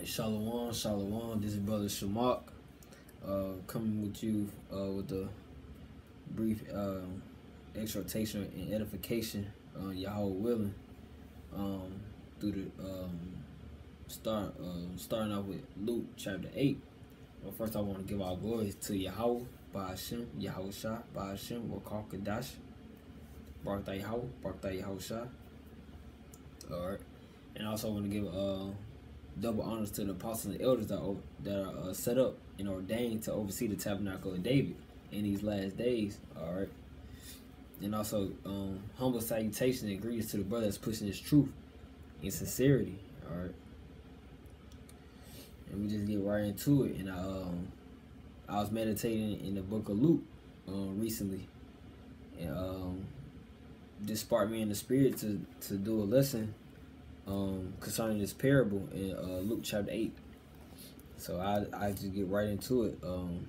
right, Shalom, Shalom. This is Brother Shamach uh, coming with you uh, with a brief uh, exhortation and edification, uh, Yahweh willing, um, through the um, start uh, starting off with Luke chapter eight. Well, first, I want to give our glory to Yahweh, by Hashem, Yahweh Shah, by Hashem, Wakal Kadash, Barak Yahweh, Barak Yahweh Shah. All right, and also I also want to give uh double honors to the apostles and elders that are, that are uh, set up and ordained to oversee the tabernacle of David in these last days. All right. And also, um, humble salutation and greetings to the brother that's pushing his truth in sincerity. All right. And we just get right into it. And I, um, I was meditating in the book of Luke um, recently. And um, this sparked me in the spirit to, to do a lesson um, concerning this parable in uh, Luke chapter 8. So I, I just get right into it. Um,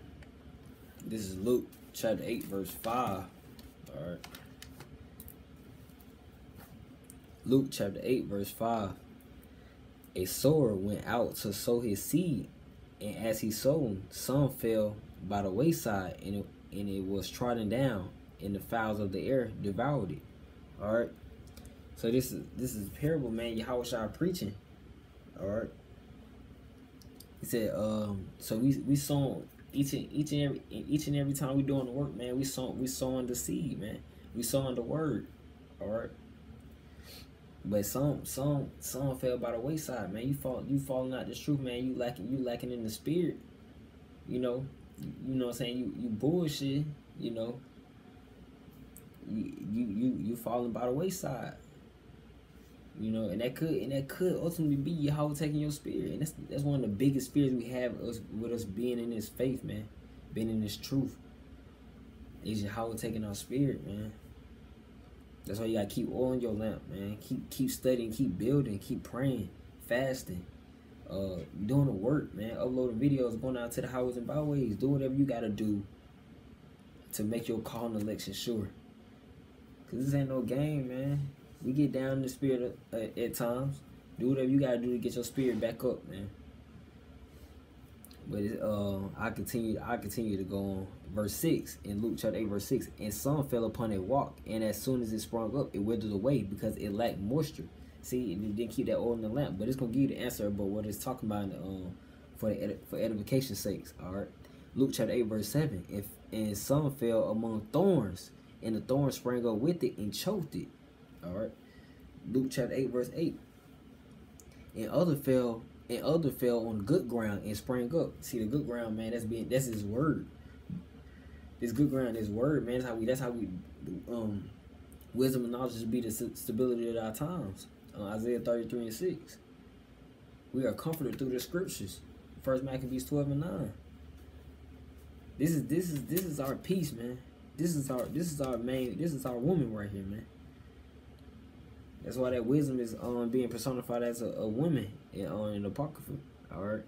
this is Luke chapter 8, verse 5. All right. Luke chapter 8, verse 5. A sower went out to sow his seed, and as he sowed, some fell by the wayside, and it, and it was trodden down, and the fowls of the air devoured it. All right. So this is this is parable, man. Yahweh Shah preaching. All right. He said, um, so we we saw each and each and every each and every time we doing the work, man. We saw we sowing the seed, man. We sowing the word. All right. But some some some fell by the wayside, man. You fall you falling out this truth, man. You lacking you lacking in the spirit. You know, you know what I'm saying. You you bullshit. You know. You you you, you falling by the wayside. You know, and that could and that could ultimately be your Yahweh taking your spirit. And that's that's one of the biggest fears we have us with us being in this faith, man. Being in this truth. Is your Yahweh taking our spirit, man. That's why you gotta keep oiling your lamp, man. Keep keep studying, keep building, keep praying, fasting, uh, doing the work, man. Uploading videos, going out to the highways and byways. Do whatever you gotta do to make your call and election sure. Cause this ain't no game, man we get down in the spirit uh, at times. Do whatever you gotta do to get your spirit back up, man. But uh, I continue. I continue to go on. Verse six in Luke chapter eight, verse six. And some fell upon a rock, and as soon as it sprung up, it withered away because it lacked moisture. See, it didn't keep that oil in the lamp, but it's gonna give you the answer about what it's talking about the, um, for the for edification sakes. All right. Luke chapter eight, verse seven. If and some fell among thorns, and the thorns sprang up with it and choked it. All right. Luke chapter 8, verse 8. And other fell and other fell on good ground and sprang up. See the good ground, man, that's being that's his word. This good ground, his word, man. That's how we that's how we um wisdom and knowledge be the stability of our times. Uh, Isaiah 33 and 6. We are comforted through the scriptures. First Maccabees 12 and 9. This is this is this is our peace, man. This is our this is our main this is our woman right here, man. That's why that wisdom is um being personified as a, a woman in uh, in Apocrypha. All right.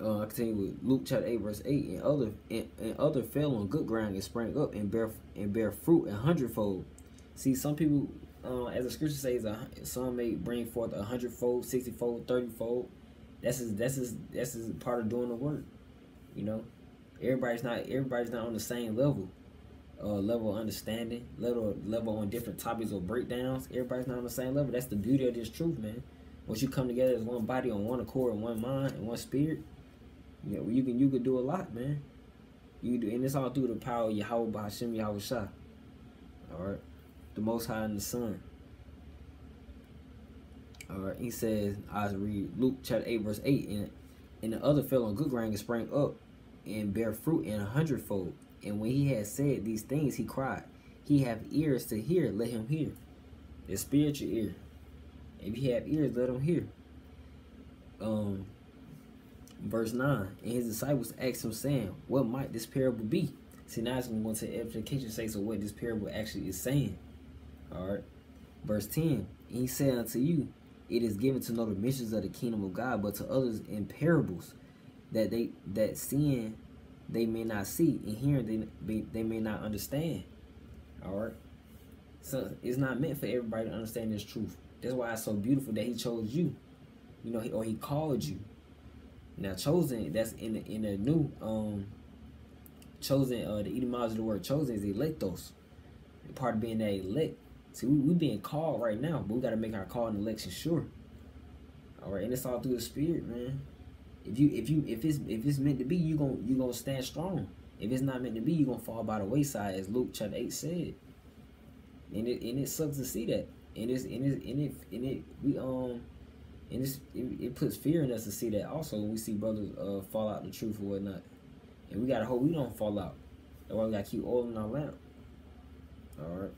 Uh, I continue with Luke chapter eight verse eight and other and, and other fell on good ground and sprang up and bear and bear fruit a hundredfold. See, some people, uh, as the scripture says, uh, some may bring forth a hundredfold, sixtyfold, thirtyfold. That's his, that's his, that's his part of doing the work. You know, everybody's not everybody's not on the same level uh, level of understanding, level level on different topics or breakdowns. Everybody's not on the same level. That's the beauty of this truth, man. Once you come together as one body on one accord and one mind and one spirit, you know, you can you can do a lot, man. You do, and it's all through the power of Yahweh Hashem Yahweh Shah. All right, the Most High and the Son. All right, he says, I read Luke chapter eight verse eight, and and the other fell on good ground and sprang up and bear fruit in a hundredfold. And when he had said these things, he cried, He have ears to hear, let him hear. The spiritual ear. If he have ears, let him hear. Um, verse 9. And his disciples asked him, saying, What might this parable be? See, now it's going to go into edification say so what this parable actually is saying. Alright. Verse 10. And he said unto you, It is given to know the mysteries of the kingdom of God, but to others in parables, that they that seeing they may not see and hearing they they may not understand. All right. So it's not meant for everybody to understand this truth. That's why it's so beautiful that he chose you. You know, or he called you. Now chosen, that's in the in the new um chosen uh the etymology of the word chosen is electos. Part of being that elect. See, we, we being called right now, but we gotta make our call and election sure. All right, and it's all through the spirit, man. If you if you if it's if it's meant to be, you gonna you gonna stand strong. If it's not meant to be, you gonna fall by the wayside, as Luke chapter eight said. And it and it sucks to see that. And it's and it and it and it we um and it's, it, it puts fear in us to see that also when we see brothers uh fall out the truth or whatnot. And we gotta hope we don't fall out. That's why we gotta keep oil in our lamp. Alright.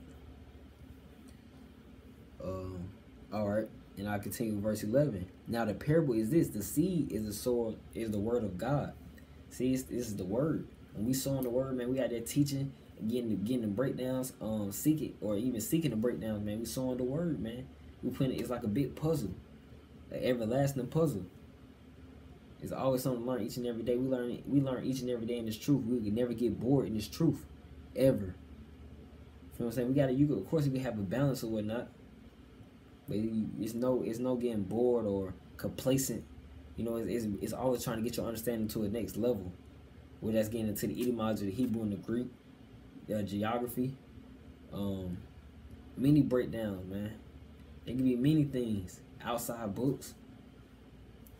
Um alright. And I continue verse 11. Now the parable is this: the seed is the sword, is the word of God. See, this is the word. When we saw the word, man, we got that teaching, getting the, getting the breakdowns, um, seek it or even seeking the breakdowns, man. We saw the word, man. We put it. It's like a big puzzle, an everlasting puzzle. It's always something to learn each and every day. We learn we learn each and every day in this truth. We can never get bored in this truth, ever. You know what I'm saying? We gotta. You of course, we have a balance or whatnot. But it's no, it's no getting bored or complacent. You know, it's, it's, it's always trying to get your understanding to a next level. Where that's getting into the etymology, the Hebrew and the Greek, the geography, um, many breakdowns, man. It can be many things outside books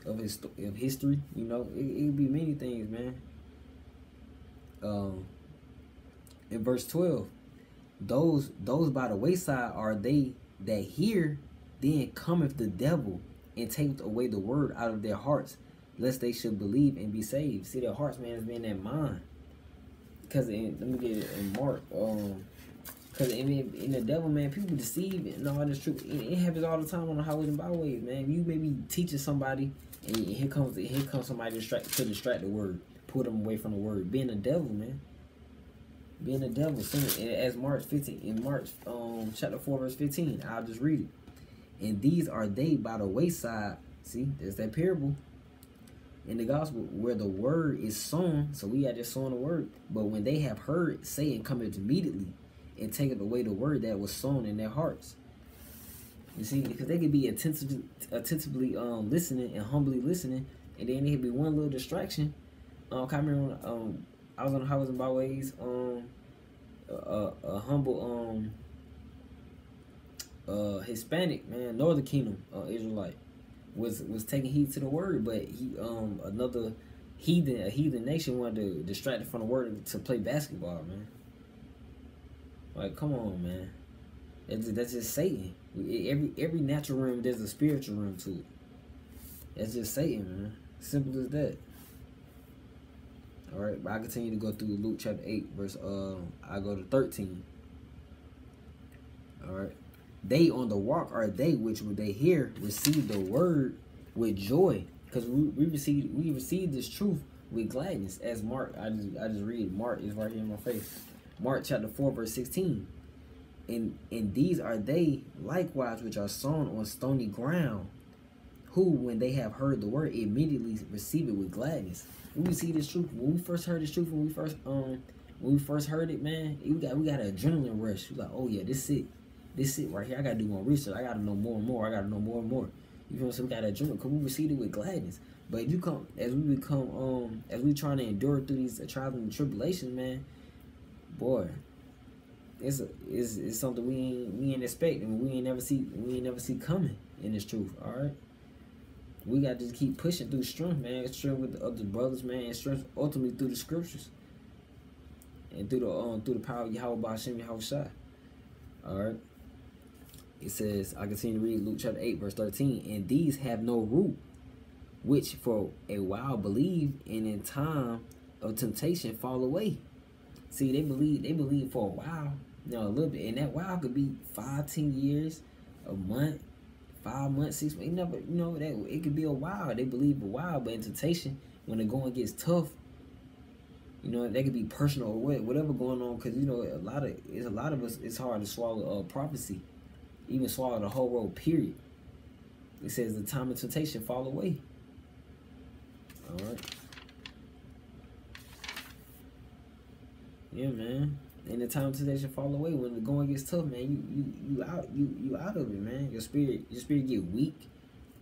of his of history. You know, it, it be many things, man. Um, in verse twelve, those those by the wayside are they that hear then cometh the devil and taketh away the word out of their hearts, lest they should believe and be saved. See, their hearts, man, is being that mind. Because let me get it in Mark. Um, because I mean, in the devil, man, people deceive and all this truth. It, it, happens all the time on the highways and byways, man. You may be teaching somebody, and here comes here comes somebody distract to distract the word, pull them away from the word. Being a devil, man. Being a devil, as Mark 15 in Mark um chapter 4 verse 15. I'll just read it. And these are they by the wayside. See, there's that parable in the gospel where the word is sown. So we are just sowing the word. But when they have heard, say and come immediately and take away the word that was sown in their hearts. You see, because they could be attentively, attentively um, listening and humbly listening, and then there be one little distraction. Um, I remember um, I was on the highways and byways, um, a, a humble um uh Hispanic man, Northern Kingdom uh, Israelite, was was taking heed to the word, but he um another heathen a heathen nation wanted to distract it from the word to play basketball, man. Like, come on, man. That's, that's just Satan. Every every natural realm, there's a spiritual realm to it. That's just Satan, man. Simple as that. All right, but I continue to go through Luke chapter eight, verse. Uh, I go to thirteen. All right. They on the walk are they which would they hear receive the word with joy, because we, we receive we receive this truth with gladness. As Mark, I just I just read Mark is right here in my face. Mark chapter four verse sixteen. And and these are they likewise which are sown on stony ground, who when they have heard the word immediately receive it with gladness. We see this truth, when we first heard this truth, when we first um when we first heard it, man, we got we got an adrenaline rush. We like, oh yeah, this is it this shit right here, I gotta do more research. I gotta know more and more. I gotta know more and more. You feel me? So we gotta drink because we receive it with gladness. But if you come as we become um as we trying to endure through these trials and tribulations, man, boy, it's a, it's, it's something we ain't we ain't expecting. We ain't never see we ain't never see coming in this truth. All right. We got to just keep pushing through strength, man. Strength with the other brothers, man. Strength ultimately through the scriptures. And through the um through the power of Yahweh Hashem Yahweh All right it says, I continue to read Luke chapter 8, verse 13, and these have no root, which for a while believe, and in time of temptation fall away. See, they believe they believe for a while, you know, a little bit, and that while could be five, ten years, a month, five months, six months. never, you know, that it could be a while. They believe a while, but in temptation, when the going gets tough, you know, that could be personal or whatever going on. Because you know, a lot of it's a lot of us. It's hard to swallow uh, prophecy even swallow the whole road, period. It says the time of temptation fall away. All right. Yeah, man. And the time of temptation fall away when the going gets tough, man. You you you out you you out of it, man. Your spirit your spirit get weak.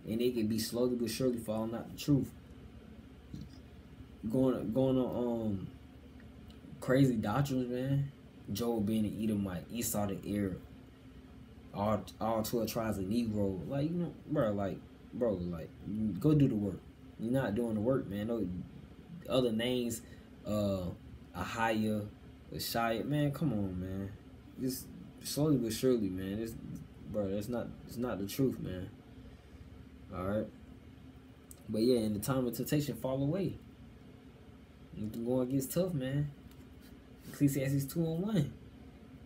and it can be slowly but surely falling out the truth. Going going on um crazy doctrines, man. Job being an Edomite, Esau the Arab, all all twelve tribes of Negro. Like you know, bro, like bro, like go do the work. You're not doing the work, man. No other names, uh, Ahaya, Shia, man. Come on, man. Just slowly but surely, man. It's bro, that's not it's not the truth, man. All right. But yeah, in the time of temptation, fall away. Going against tough, man. Ecclesiastes two and one.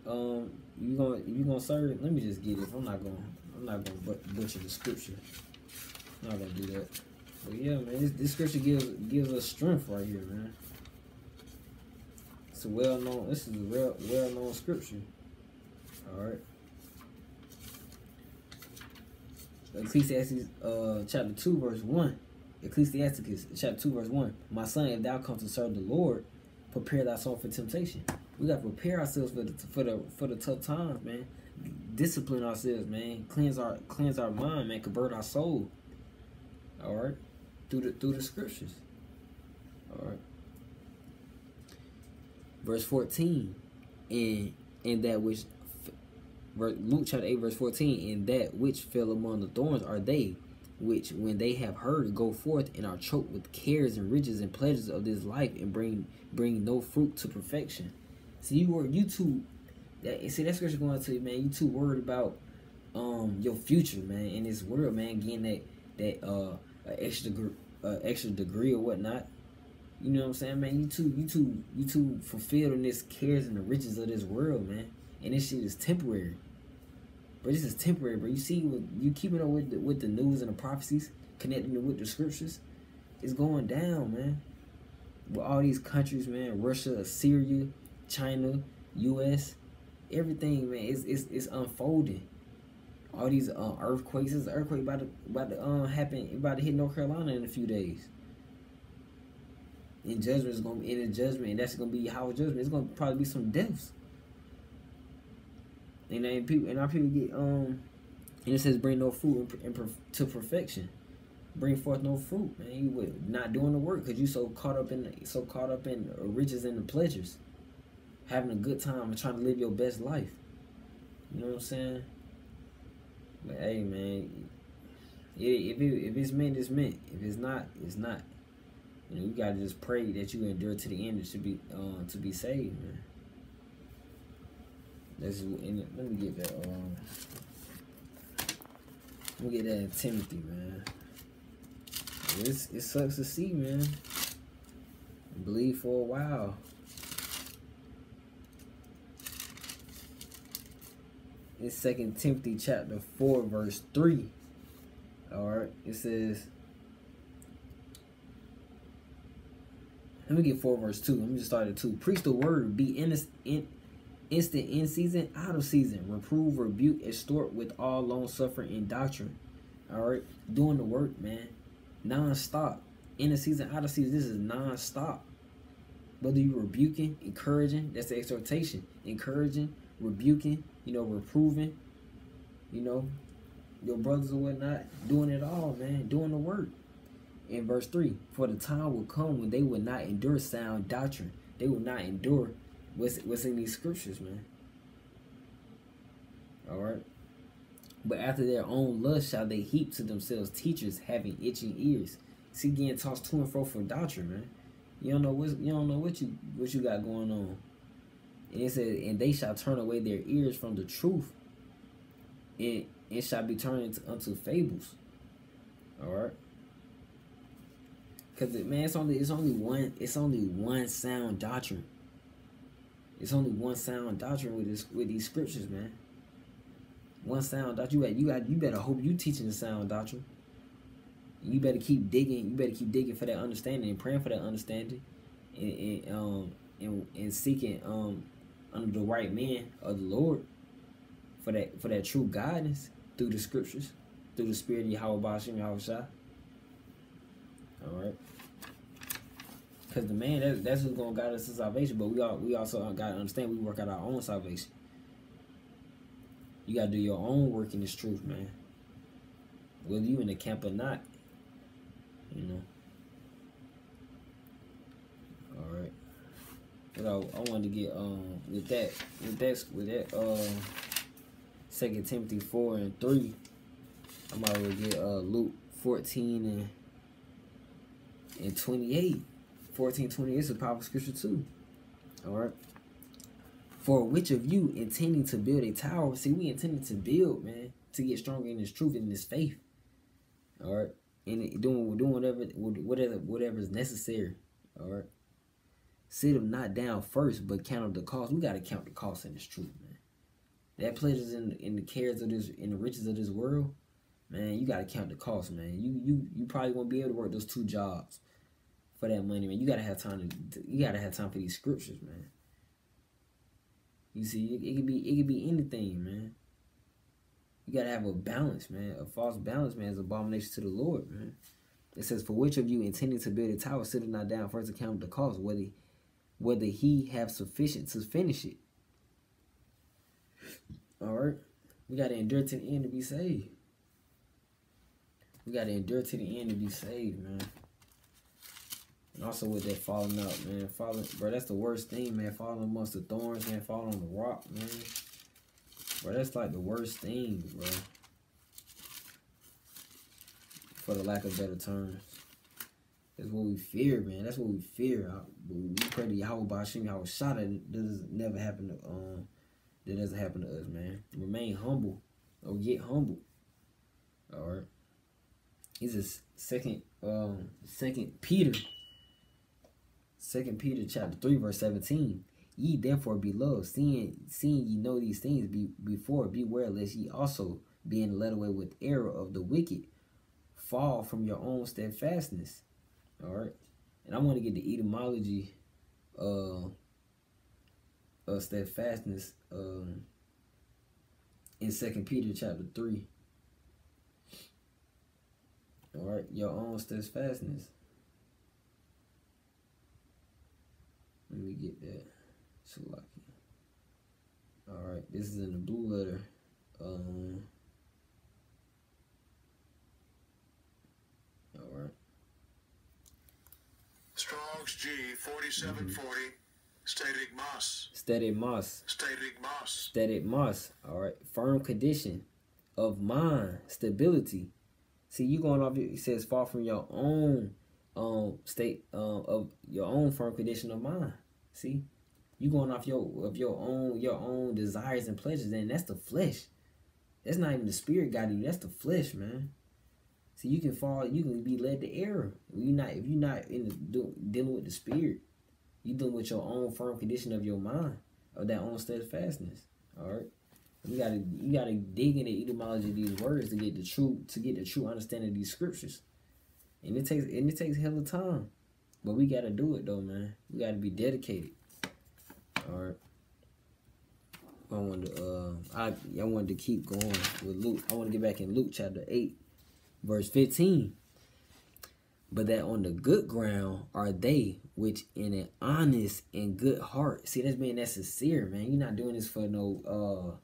Um, you gonna you gonna serve? Let me just get it. I'm not gonna I'm not gonna butcher the scripture. I'm not gonna do that. But yeah, man, this, this scripture gives gives us strength right here, man. It's a well known. This is a well well known scripture. All right. Ecclesiastes uh, chapter 2, verse 1. Ecclesiasticus chapter 2, verse 1. My son, if thou come to serve the Lord, prepare thyself for temptation. We gotta prepare ourselves for the for the for the tough times, man. Discipline ourselves, man. Cleanse our cleanse our mind, man. Convert our soul. All right, through the through the scriptures. All right. Verse fourteen, and and that which Luke chapter 8, verse 14, and that which fell among the thorns are they, which when they have heard go forth and are choked with cares and riches and pleasures of this life and bring bring no fruit to perfection. See you were you too that see that scripture going to you, man, you too worried about um your future, man, in this world, man, getting that that uh extra uh, extra degree or whatnot. You know what I'm saying, man? You too you too you too fulfilled in this cares and the riches of this world, man. And this shit is temporary. But this is temporary, bro. You see, what you keeping up with the, with the news and the prophecies, connecting it with the scriptures, it's going down, man. With all these countries, man, Russia, Syria, China, U.S., everything, man, it's it's, it's unfolding. All these uh, earthquakes, this earthquake about to about to uh, happen, about to hit North Carolina in a few days. And judgment is gonna be in the judgment, and that's gonna be how judgment. It's gonna probably be some deaths. And then people and our people get um, and it says bring no fruit in, to perfection, bring forth no fruit, man. You would not doing the work because you so caught up in so caught up in riches and the pleasures, having a good time and trying to live your best life. You know what I'm saying? But hey, man, if it, if it's meant, it's meant. If it's not, it's not. You know, you gotta just pray that you endure to the end to be uh, to be saved, man. That's it. Let me get that. Um, let me get that in Timothy, man. It's, it sucks to see, man. Believe for a while. In Second Timothy chapter four, verse three. All right, it says. Let me get four verse two. Let me just start at two. Preach the word. Be innocent. In, instant in season, out of season, reprove, rebuke, extort with all long suffering and doctrine. All right, doing the work, man, non-stop. In the season, out of season, this is non-stop. Whether you rebuking, encouraging, that's the exhortation. Encouraging, rebuking, you know, reproving, you know, your brothers or whatnot, doing it all, man, doing the work. In verse 3, for the time will come when they will not endure sound doctrine. They will not endure what's what's in these scriptures, man. All right. But after their own lust shall they heap to themselves teachers having itching ears. See, getting tossed to and fro for doctrine, man. You don't know what you don't know what you what you got going on. And it said, and they shall turn away their ears from the truth, and it shall be turned unto fables. All right. Cause it, man, it's only it's only one it's only one sound doctrine. It's only one sound doctrine with this with these scriptures, man. One sound doctrine. You got you got you better hope you teaching the sound doctrine. You better keep digging. You better keep digging for that understanding and praying for that understanding, and, and um and, and seeking um under the right man of the Lord for that for that true guidance through the scriptures, through the spirit of Yahweh Bashim Yahweh All right. Because the man, that, that's who's to guide us to salvation. But we all we also got to understand we work out our own salvation. You got to do your own work in this truth, man. whether you in the camp or not. You know. All right. But I, I wanted to get um with that with that with that uh Second Timothy four and three. I might well get uh Luke fourteen and and twenty eight. 14, 28 is a powerful scripture too. All right. For which of you intending to build a tower? See, we intended to build, man, to get stronger in this truth and this faith. All right, and doing doing whatever whatever whatever is necessary. All right. Sit them not down first, but count the cost. We gotta count the cost in this truth, man. That pleasures in in the cares of this in the riches of this world, man. You gotta count the cost, man. You you you probably won't be able to work those two jobs for that money, man. You gotta have time to you gotta have time for these scriptures, man. You see, it, it could be it could be anything, man. You gotta have a balance, man. A false balance, man, is abomination to the Lord, man. It says, "For which of you intending to build a tower, sitting not down first to count the cost, whether whether he have sufficient to finish it." All right, we gotta endure to the end to be saved. We gotta endure to the end to be saved, man. And also with that falling out, man. Falling, bro, that's the worst thing, man. Falling amongst the thorns, man. Falling on the rock, man. Bro, that's like the worst thing, bro. For the lack of better terms. That's what we fear, man. That's what we fear. We pray to Yahweh Bashim, Yahweh shot it. doesn't never happen to um that doesn't happen to us, man. Remain humble or get humble. Alright. He's a second um second Peter Second Peter chapter 3, verse 17. Ye therefore, beloved, seeing seeing ye know these things be, before, beware lest ye also, being led away with error of the wicked, fall from your own steadfastness. Alright. And I want to get the etymology uh of steadfastness um in Second Peter chapter 3. Alright, your own steadfastness. Let me get that. Salaki. Alright, this is in the blue letter. Um Alright. Strong's G forty seven forty. Static moss. Static moss. Static moss. Static moss. Alright. Firm condition of mind. Stability. See, you going off it says far from your own um state um of your own firm condition of mind. See, you going off your of your own your own desires and pleasures, and that's the flesh. That's not even the spirit got you. That's the flesh, man. See, you can fall. You can be led to error. You not if you're not in the dealing with the spirit, you dealing with your own firm condition of your mind of that own steadfastness. All right. You gotta you gotta dig in the etymology of these words to get the true to get the true understanding of these scriptures. And it takes and it takes hell of time. But we gotta do it though, man. We gotta be dedicated. Alright. I wanted to uh I I wanted to keep going with Luke. I want to get back in Luke chapter 8, verse 15. But that on the good ground are they which in an honest and good heart. See, that's being that sincere, man. You're not doing this for no uh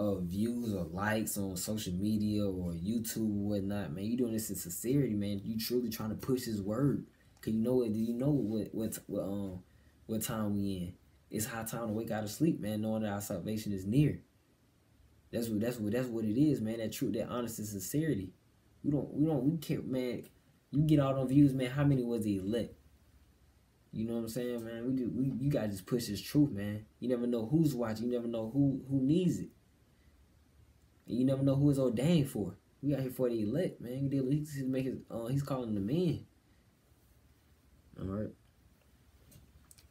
uh, views or likes on social media or YouTube or whatnot, man. You're doing this in sincerity, man. You truly trying to push His word, cause you know it. You know what what what um what time we in. It's high time to wake out of sleep, man. Knowing that our salvation is near. That's what that's what that's what it is, man. That truth, that honest and sincerity. We don't we don't we can't, man. You get all those views, man. How many was the elect? You know what I'm saying, man? We do. We you gotta just push this truth, man. You never know who's watching. You never know who who needs it. And you never know who is ordained for. We out here for the elect, man. He's making, uh, he's calling the men. All right.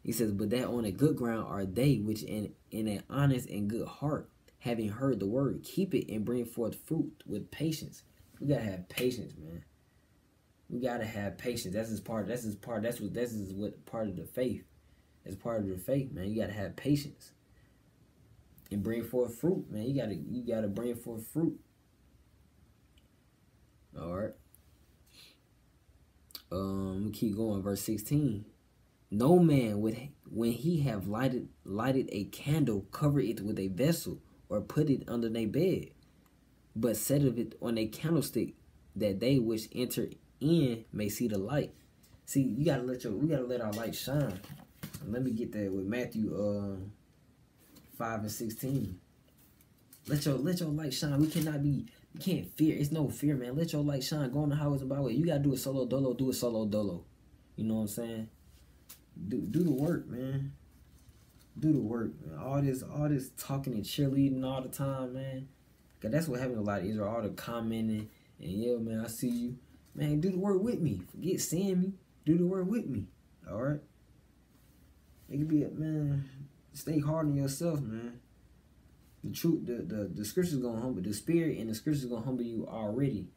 He says, but that on a good ground are they which in in an honest and good heart, having heard the word, keep it and bring forth fruit with patience. We gotta have patience, man. We gotta have patience. That's his part. That's his part. That's what. That's is what part of the faith. That's part of the faith, man. You gotta have patience and bring forth fruit, man. You gotta you gotta bring forth fruit. All right. Um, we keep going. Verse sixteen. No man would when he have lighted lighted a candle cover it with a vessel or put it under a bed, but set of it on a candlestick that they which enter in may see the light. See, you gotta let your we gotta let our light shine. Let me get that with Matthew uh, five and sixteen. Let your let your light shine. We cannot be you can't fear. It's no fear, man. Let your light shine. Go on the highways and byways. You gotta do a solo dolo, do a solo dolo. You know what I'm saying? Do do the work, man. Do the work, man. All this all this talking and cheerleading all the time, man. Cause that's what happened a lot of Israel. All the commenting and yeah, man, I see you. Man, do the work with me. Forget seeing me. Do the work with me. All right. It could be a man. Stay hard on yourself, man. The truth, the the the scriptures gonna humble the spirit, and the scriptures gonna humble you already.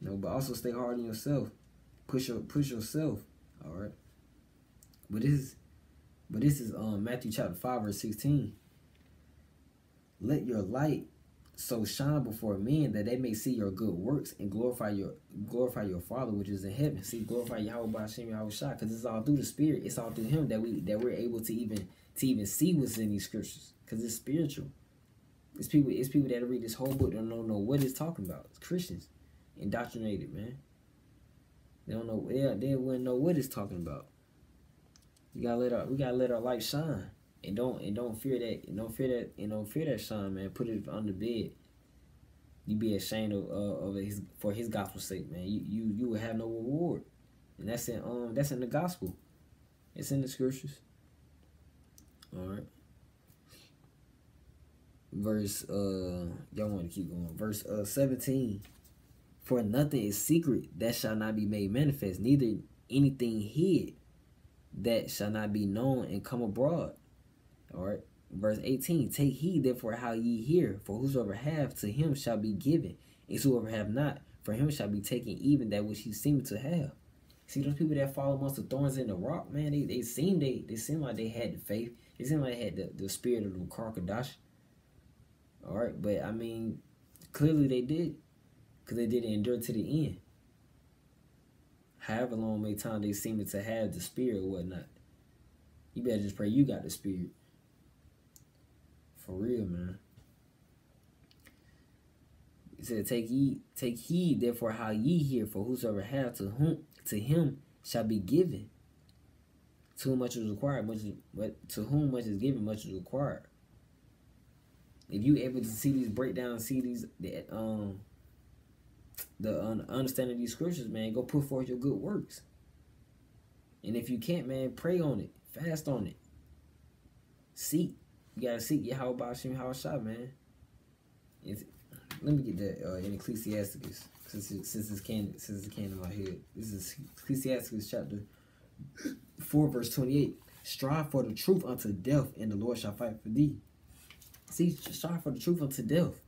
You know, but also stay hard on yourself. Push your push yourself. All right. But this is, but this is um Matthew chapter five verse sixteen. Let your light so shine before men that they may see your good works and glorify your glorify your Father which is in heaven. See, glorify Yahweh by Hashem Yahweh because it's all through the Spirit. It's all through Him that we that we're able to even to even see what's in these scriptures, because it's spiritual. It's people. It's people that read this whole book don't know what it's talking about. It's Christians, indoctrinated, man. They don't know. Yeah, they wouldn't know what it's talking about. You gotta let our we gotta let our light shine and don't and don't fear that and don't fear that and don't fear that shine, man. Put it on the bed. You be ashamed of uh, of his for his gospel's sake, man. You you you will have no reward, and that's in um that's in the gospel. It's in the scriptures. All right. Verse uh y'all want to keep going. Verse uh seventeen. For nothing is secret that shall not be made manifest, neither anything hid that shall not be known and come abroad. All right. Verse 18 Take heed therefore how ye hear, for whosoever have to him shall be given, and whosoever have not, for him shall be taken even that which he seemed to have. See those people that fall amongst the thorns in the rock, man, they, they seem they they seem like they had the faith. They seem like they had the, the spirit of the crocodile. All right, but I mean, clearly they did, because they didn't endure to the end. However long may time they seem to have the spirit or whatnot. You better just pray you got the spirit. For real, man. He said, Take heed, take heed, therefore, how ye hear, for whosoever hath to whom to him shall be given. To whom much is required, much is, but to whom much is given, much is required. If you able to see these breakdowns, see these the um the un- understanding these scriptures, man, go put forth your good works. And if you can't, man, pray on it, fast on it, seek. You gotta seek Yahweh Bashim Hawashah, man. It's, let me get that uh, in Ecclesiasticus, since it, since it's can since it came in my head. This is Ecclesiasticus chapter four, verse twenty-eight. Strive for the truth unto death, and the Lord shall fight for thee. See, strive for the truth unto death.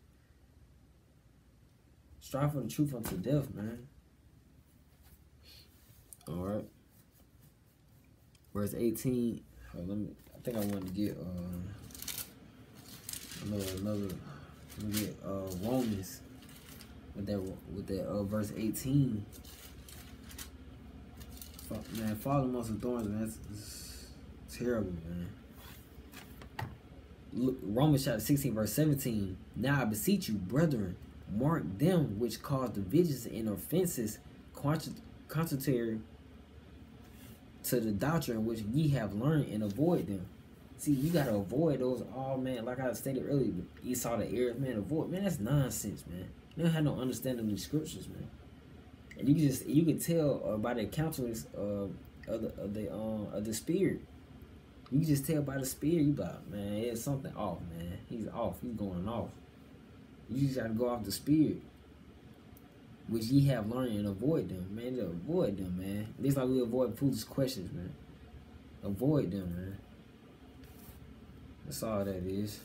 Strive for the truth unto death, man. All right. Verse eighteen. Oh, let me. I think I want to get. Uh, another another we get uh Romans with that with that uh verse 18 man fall amongst the thorns man it's, it's terrible man. Look, Romans chapter 16 verse 17 now I beseech you brethren mark them which cause divisions and offenses contrary to the doctrine which ye have learned and avoid them See, you gotta avoid those all man, like I stated earlier, Esau the heirs, man, avoid man, that's nonsense, man. You don't have no understanding of these scriptures, man. And you can just you can tell uh, by the countenance uh, of the of the um of the spirit. You can just tell by the spirit, you like, man, it's something off, man. He's off, he's going off. You just gotta go off the spirit. Which ye have learned and avoid them, man. Avoid them, man. Least like we avoid foolish questions, man. Avoid them, man. That's all that is.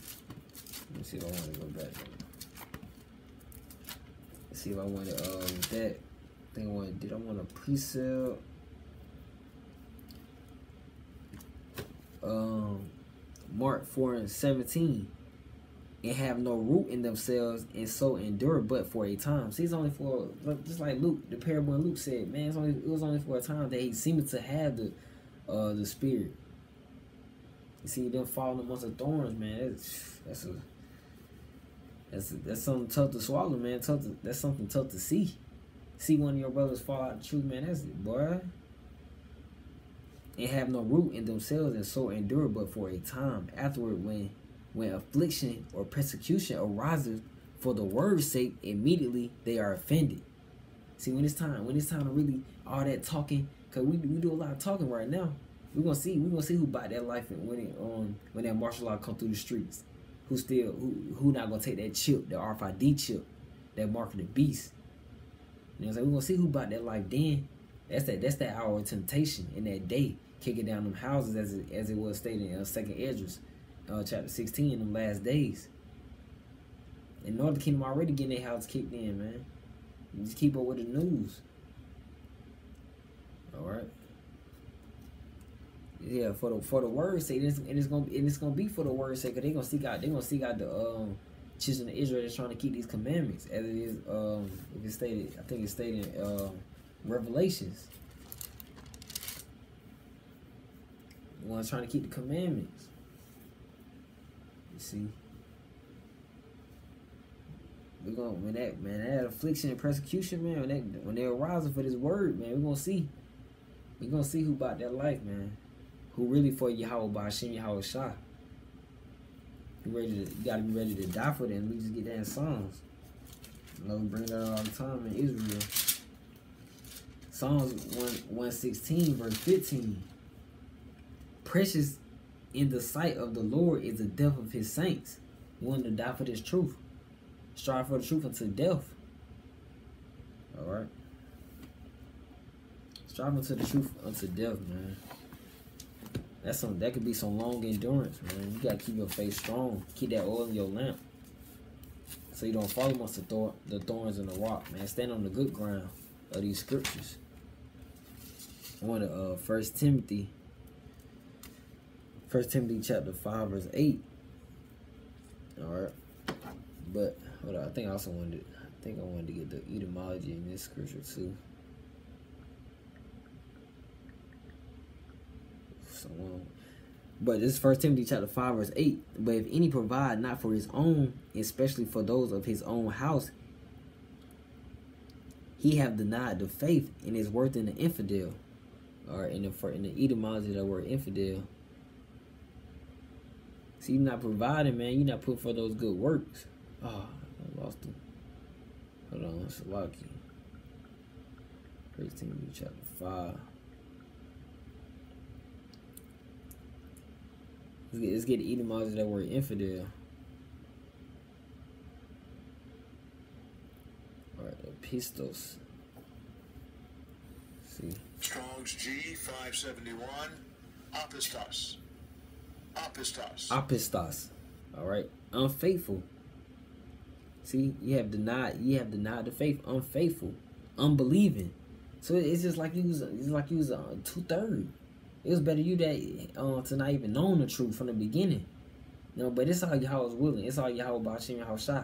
Let me see if I want to go back. Let's see if I want to, with that, I think I want, did I want to pre-sale? Um, Mark 4 and 17 and have no root in themselves and so endure but for a time. See, it's only for just like Luke, the parable in Luke said, man, only it was only for a time that he seemed to have the uh the spirit. You see them falling amongst the thorns, man. That's that's a that's that's something tough to swallow, man. Tough to, that's something tough to see. see one of your brothers fall out of the truth, man, that's it, boy. And have no root in themselves and so endure but for a time. Afterward, when when affliction or persecution arises for the word's sake, immediately they are offended. See, when it's time, when it's time to really all that talking, cause we, we do a lot of talking right now. We're gonna see, we're gonna see who bought that life and when it when that martial law come through the streets. Who still who who not gonna take that chip, the RFID chip, that mark of the beast. You know what I'm saying? We're gonna see who bought that life then. That's that that's that hour of temptation in that day, kicking down them houses as it, as it was stated in uh, Second Esdras, uh, chapter 16, in them last days. And Northern Kingdom already getting their house kicked in, man. Just keep up with the news. All right. Yeah, for the for the word's sake, and it's, and it's gonna and it's gonna be for the word's sake, cause they gonna seek out they gonna seek out the um children of Israel that's trying to keep these commandments, as it is um if it's stated, I think it's stated in um Revelations. Ones trying to keep the commandments. You see. We're gonna when that man that affliction and persecution, man, when that when they're rising for this word, man, we're gonna see. We're gonna see who bought that life, man. Who really for Yahweh by Hashem Yahweh Shah. You ready to you gotta be ready to die for them. We just get that in Psalms. You know, we bring that all the time in Israel. Psalms 1 116, verse 15. Precious in the sight of the Lord is the death of his saints, willing to die for this truth. Strive for the truth until death. Alright. Strive unto the truth unto death, man. That's some that could be some long endurance, man. You gotta keep your faith strong. Keep that oil in your lamp. So you don't fall amongst the, thor- the thorns in the rock, man. Stand on the good ground of these scriptures. One of uh first Timothy. First Timothy chapter five verse eight. Alright. But hold on, I think I also wanted I think I wanted to get the etymology in this scripture too. Someone but this is First Timothy chapter five verse eight. But if any provide not for his own, especially for those of his own house, he have denied the faith and is worth in the infidel, or in the for in the etymology the word infidel. See, you're not providing, man. You're not putting for those good works. Oh, I lost them. Hold on, lucky. First Timothy chapter five. Let's get, let's get the etymology of that word infidel. Alright, pistos. see. Strong's G 571. Apistos. Apistos. Apistos. Alright. Unfaithful. See, you have denied you have denied the faith, unfaithful, unbelieving. So it's just like you was it's like you was uh, two third. It was better you that uh, to not even known the truth from the beginning. You know, but it's all Yahweh's willing. It's all Yahweh Bashim Yahweh.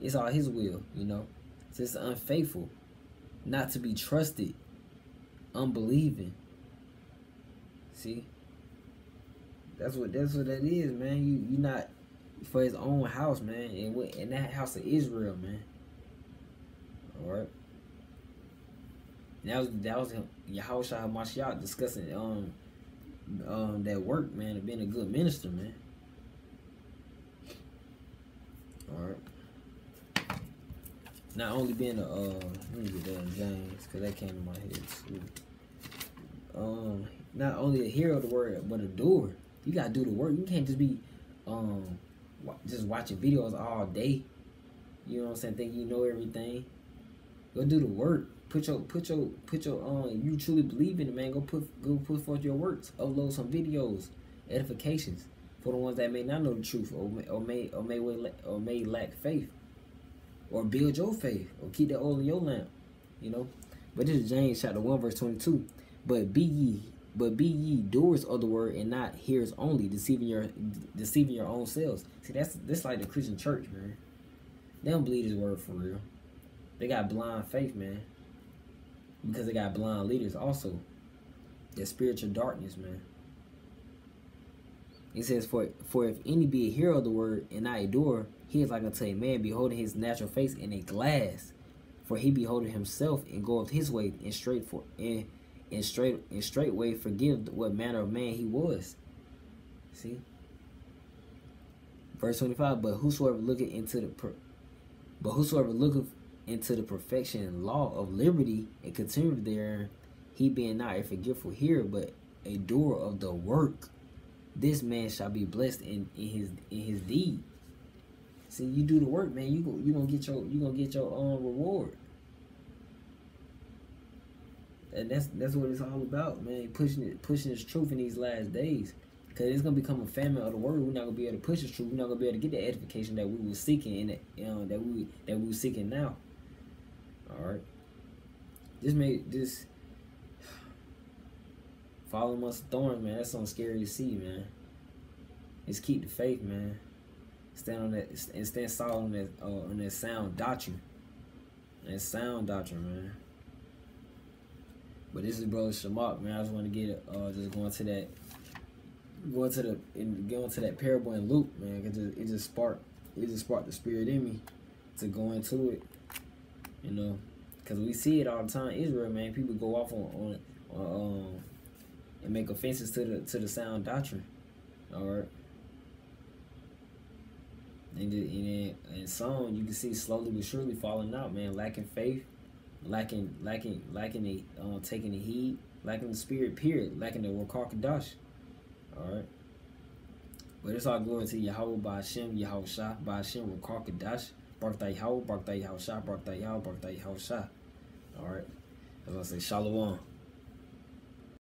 It's all his will, you know. It's just unfaithful. Not to be trusted. Unbelieving. See? That's what that's what that is, man. You you not for his own house, man. And in that house of Israel, man. Alright. That was that was Yahweh Shah Mashiach discussing um um, that work, man, of being a good minister, man. All right. Not only being a, uh, let me get that in James, because that came to my head too. Um, not only a hero of the word, but a doer. You gotta do the work. You can't just be, um, just watching videos all day. You know what I'm saying? Think you know everything. Go do the work. Put your put your put your um you truly believe in it, man, go put go put forth your works. Upload some videos, edifications for the ones that may not know the truth or may or may or may or may lack faith. Or build your faith or keep that oil in your lamp. You know? But this is James chapter one verse twenty two. But be ye but be ye doers of the word and not hearers only, deceiving your deceiving your own selves. See that's that's like the Christian church, man. They don't believe this word for real. They got blind faith, man because they got blind leaders also. There's spiritual darkness, man. It says, For for if any be a hero of the word and not a doer, he is like unto a man beholding his natural face in a glass. For he beholdeth himself and goeth his way and straight for and and straight and straightway forgive what manner of man he was. See? Verse 25, but whosoever looketh into the but whosoever looketh into the perfection and law of liberty and continue there, he being not a forgetful hearer, but a doer of the work, this man shall be blessed in, in his in his deed. See, you do the work, man. You go, you gonna get your you gonna get your own um, reward. And that's that's what it's all about, man. Pushing it, pushing this truth in these last days. Cause it's gonna become a famine of the word. We're not gonna be able to push the truth. We're not gonna be able to get the edification that we were seeking in it, you know, that we that we were seeking now. All right. This made this follow amongst thorns, man. That's something scary to see, man. Just keep the faith, man. Stand on that and stand solid on that uh, on that sound doctrine. That sound doctrine, man. But this is brother Shamach, man. I just want to get it, uh, just going to that, going to the, and going to that parable in Luke, man. It just, it just sparked, it just sparked the spirit in me to go into it, you know, because we see it all the time. Israel, man, people go off on, on, on um, and make offenses to the to the sound doctrine. All right. And, and, and some you can see slowly but surely falling out, man, lacking faith, lacking lacking lacking the uh, taking the heed, lacking the spirit period, lacking the Ruach HaKodesh. Alright. But it's all glory to Yahweh by Hashem, Yahawashi, by Hashem, Ruach Yahweh, Baruch Yahawashi. Alright. As I say, Shalom.